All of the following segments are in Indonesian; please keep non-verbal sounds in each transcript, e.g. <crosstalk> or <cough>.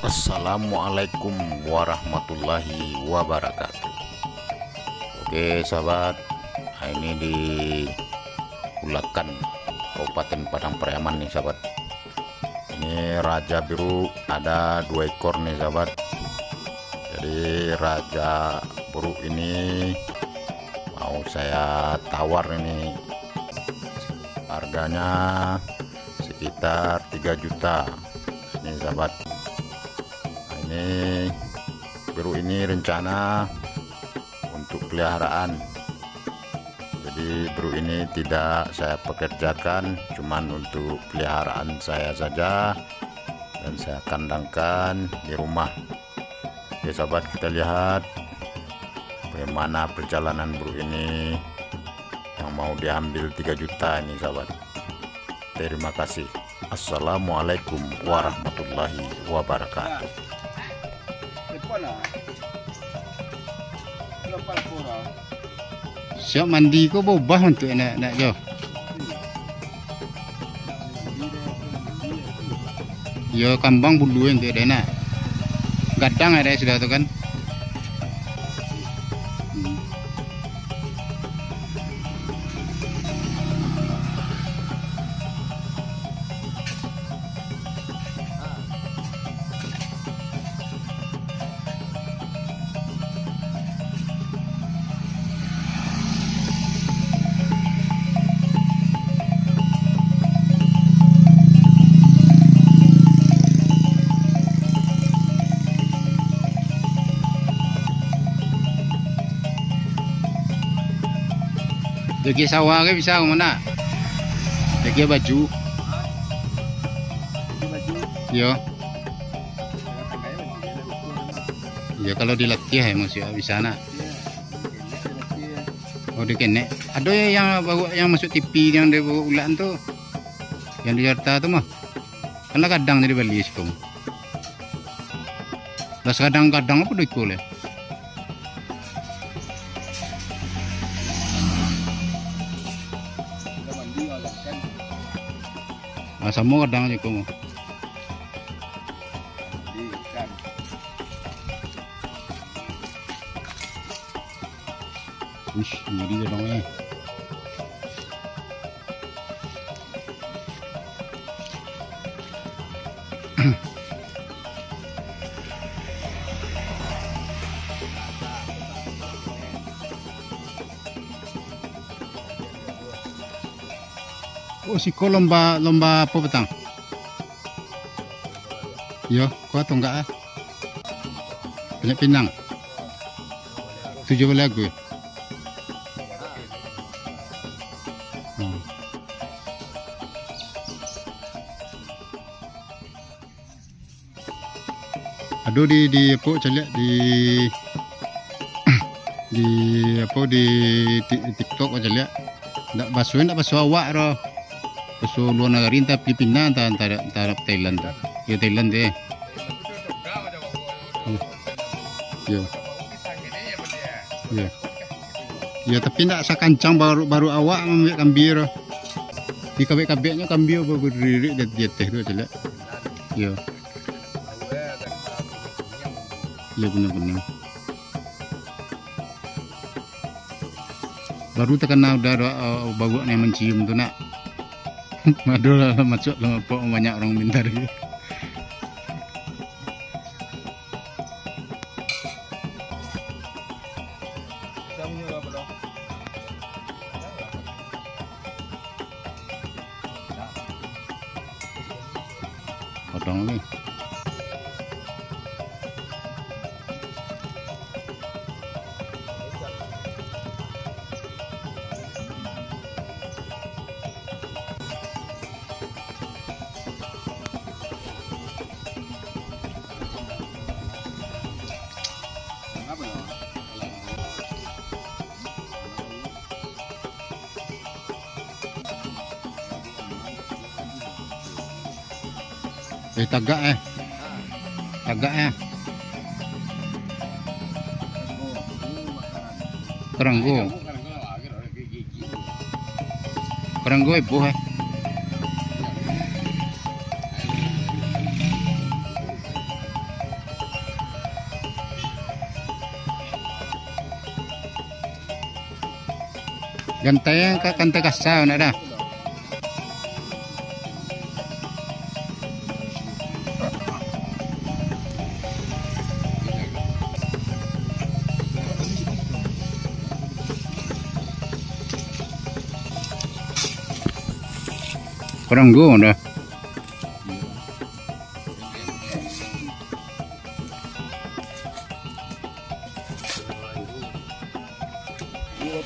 Assalamualaikum warahmatullahi wabarakatuh. Oke sahabat. Nah ini di Ulakan Kabupaten Padang Pariaman nih sahabat. Ini raja biru ada dua ekor nih sahabat. Jadi raja biru ini mau saya tawar ini. Harganya sekitar 3 juta ini sahabat ini biru ini rencana untuk peliharaan. Jadi biru ini tidak saya pekerjakan cuman untuk peliharaan saya saja dan saya kandangkan di rumah. Oke sahabat kita lihat bagaimana perjalanan biru ini yang mau diambil 3 juta ini sahabat. Terima kasih. Assalamualaikum warahmatullahi wabarakatuh siap mandi ko bobah untuk nak nak jo yo kambang bulu yang dia nak. Gadang ada sudah tu kan Jaga sawah ke bisa mana? Jaga baju. Yo. Ya kalau dilatih ya masih bisa nak. Oh di kene. Ada yang bawa yang masuk TV yang dia bawa ulan tu. Yang di Jakarta tu mah. Karena kadang jadi beli kamu. Lah kadang-kadang apa dikul ya? Nah, sama kadang aja kamu. Ush, dong eh. Oh, si ko lomba lomba apa petang? Yo, atau enggak ah? Banyak pinang. Tujuh belas lagu. Hmm. Aduh di di apa calik di <coughs> di apa di, di TikTok aja lihat. Ndak basuhin ndak basu awak roh. Basu luar negara entah Filipina entah antara antara Thailand. Ya Thailand deh. Ya. Ya. Ya tapi nak sakancang baru baru awak ambil kambir. Di kabek-kabeknya kambir baru berdiri dan dia teh tu aja Ya. Ya benar-benar. Baru terkenal udah bau yang mencium tu nak. Madu lah masuk lah banyak orang minta dia. Potong ni. Eh tagak eh. Tagak eh. Keranggo. Keranggo ibu eh. Ganteng ka kante kasau nak dah. Kurang go dah.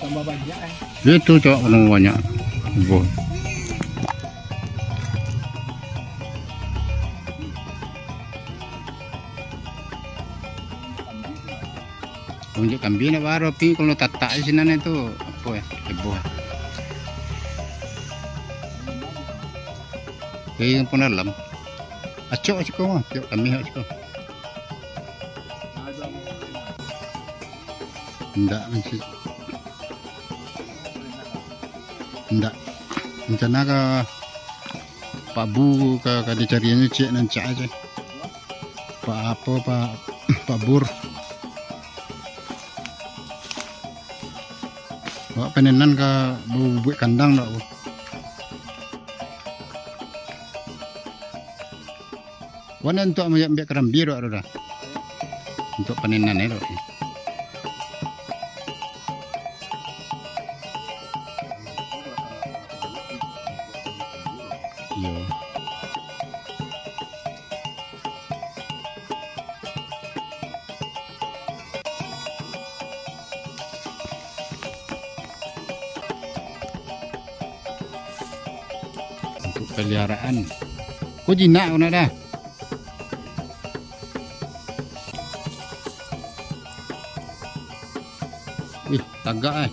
Tambah banyak eh. Itu cok kurang banyak. Boh. Tunjuk kambing baru pi kalau tatak di sini itu apa ya? Heboh. Kaya pun dalam. Acok ciko mah, acok kami hak ciko. Ndak masih. Ndak. Rencana ke Pak Bu ke ke dicariannya cek nanti aja. Pak apa Pak <coughs> Pak Bur. Pak penenan ke bu buat kandang tak bu? Wana untuk ambil keram biru ada Untuk panenan itu. Yo. Untuk peliharaan. Kau jinak kau nak dah. Wih, tagak eh.